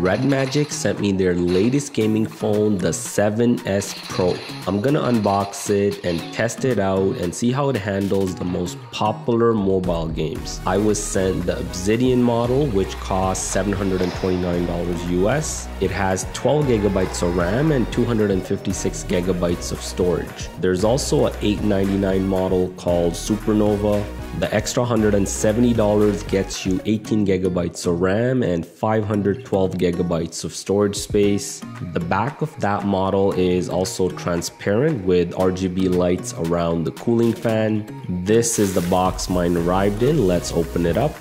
Red Magic sent me their latest gaming phone, the 7S Pro. I'm gonna unbox it and test it out and see how it handles the most popular mobile games. I was sent the Obsidian model, which costs $729 US. It has 12 gigabytes of RAM and 256 gigabytes of storage. There's also a 899 model called Supernova the extra $170 gets you 18 gigabytes of RAM and 512 gigabytes of storage space. The back of that model is also transparent with RGB lights around the cooling fan. This is the box mine arrived in. Let's open it up.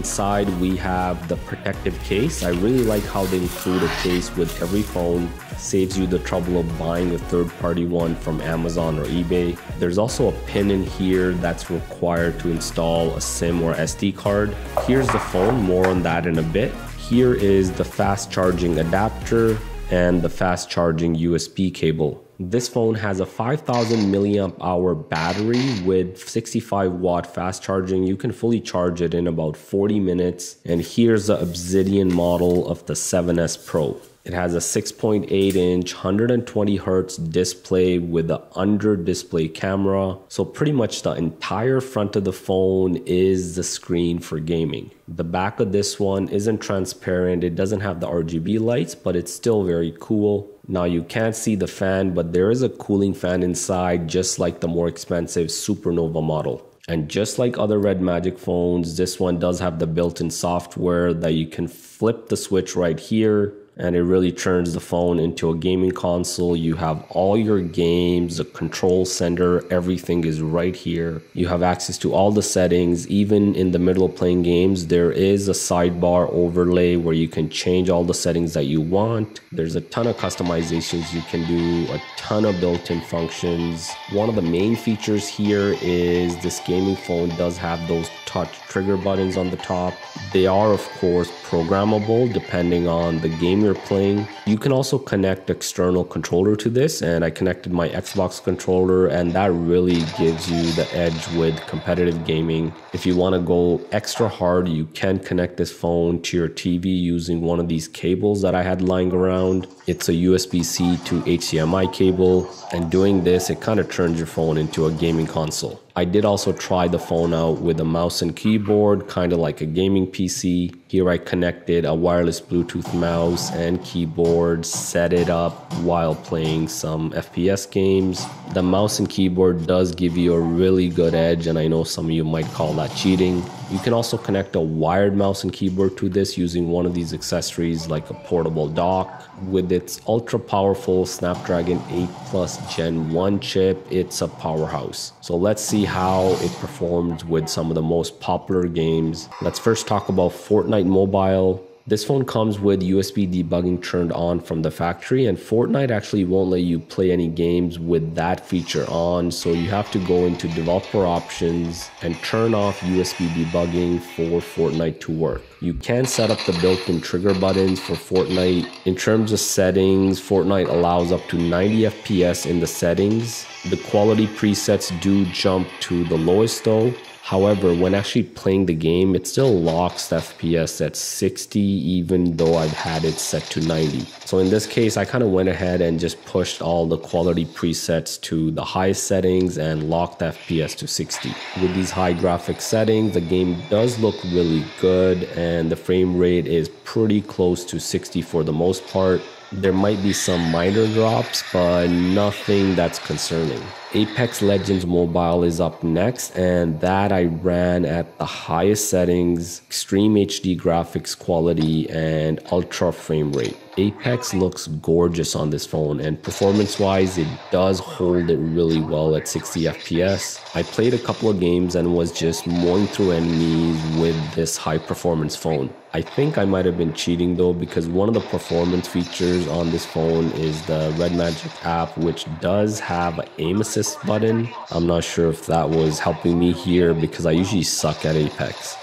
Inside we have the protective case. I really like how they include a case with every phone. Saves you the trouble of buying a third party one from Amazon or eBay. There's also a pin in here that's required to install a SIM or SD card. Here's the phone, more on that in a bit. Here is the fast charging adapter and the fast charging USB cable. This phone has a 5000 milliamp hour battery with 65 watt fast charging. You can fully charge it in about 40 minutes. And here's the Obsidian model of the 7S Pro. It has a 6.8 inch 120 hertz display with an under display camera. So pretty much the entire front of the phone is the screen for gaming. The back of this one isn't transparent. It doesn't have the RGB lights, but it's still very cool. Now you can't see the fan, but there is a cooling fan inside, just like the more expensive Supernova model. And just like other Red Magic phones, this one does have the built-in software that you can flip the switch right here and it really turns the phone into a gaming console. You have all your games, the control center, everything is right here. You have access to all the settings. Even in the middle of playing games, there is a sidebar overlay where you can change all the settings that you want. There's a ton of customizations you can do, a ton of built-in functions. One of the main features here is this gaming phone does have those touch trigger buttons on the top. They are of course programmable depending on the game you're playing. You can also connect external controller to this and I connected my Xbox controller and that really gives you the edge with competitive gaming. If you want to go extra hard, you can connect this phone to your TV using one of these cables that I had lying around. It's a USB-C to HDMI cable and doing this, it kind of turns your phone into a gaming console. I did also try the phone out with a mouse and keyboard, kind of like a gaming PC. Here I connected a wireless Bluetooth mouse and keyboard, set it up while playing some FPS games. The mouse and keyboard does give you a really good edge and I know some of you might call that cheating. You can also connect a wired mouse and keyboard to this using one of these accessories like a portable dock. With its ultra powerful Snapdragon 8 Plus Gen 1 chip, it's a powerhouse. So let's see how it performs with some of the most popular games. Let's first talk about Fortnite Mobile. This phone comes with USB debugging turned on from the factory and Fortnite actually won't let you play any games with that feature on so you have to go into developer options and turn off USB debugging for Fortnite to work. You can set up the built-in trigger buttons for Fortnite. In terms of settings, Fortnite allows up to 90 FPS in the settings. The quality presets do jump to the lowest though However, when actually playing the game, it still locks the FPS at 60 even though I've had it set to 90. So in this case, I kind of went ahead and just pushed all the quality presets to the highest settings and locked the FPS to 60. With these high graphic settings, the game does look really good and the frame rate is pretty close to 60 for the most part. There might be some minor drops, but nothing that's concerning. Apex Legends Mobile is up next, and that I ran at the highest settings, extreme HD graphics quality, and ultra frame rate. Apex looks gorgeous on this phone, and performance wise, it does hold it really well at 60 FPS. I played a couple of games and was just mowing through enemies with this high performance phone. I think I might have been cheating though because one of the performance features on this phone is the Red Magic app, which does have an aim assist assist button. I'm not sure if that was helping me here because I usually suck at Apex.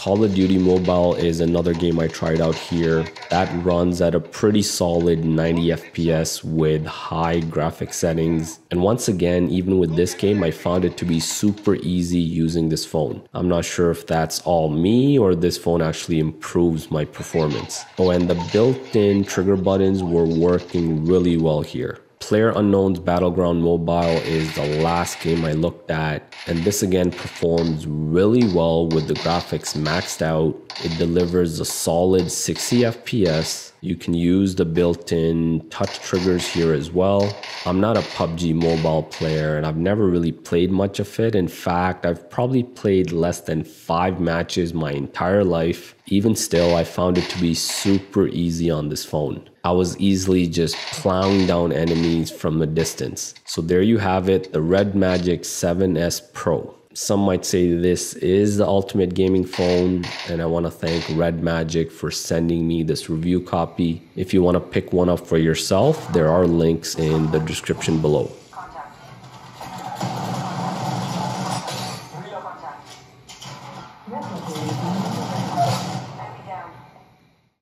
Call of Duty Mobile is another game I tried out here that runs at a pretty solid 90 FPS with high graphic settings. And once again, even with this game, I found it to be super easy using this phone. I'm not sure if that's all me or this phone actually improves my performance. Oh, and the built-in trigger buttons were working really well here. Player Unknown's Battleground Mobile is the last game I looked at, and this again performs really well with the graphics maxed out. It delivers a solid 60 FPS. You can use the built-in touch triggers here as well. I'm not a PUBG mobile player and I've never really played much of it. In fact, I've probably played less than five matches my entire life. Even still, I found it to be super easy on this phone. I was easily just plowing down enemies from a distance. So there you have it, the Red Magic 7S Pro. Some might say this is the ultimate gaming phone, and I want to thank Red Magic for sending me this review copy. If you want to pick one up for yourself, there are links in the description below.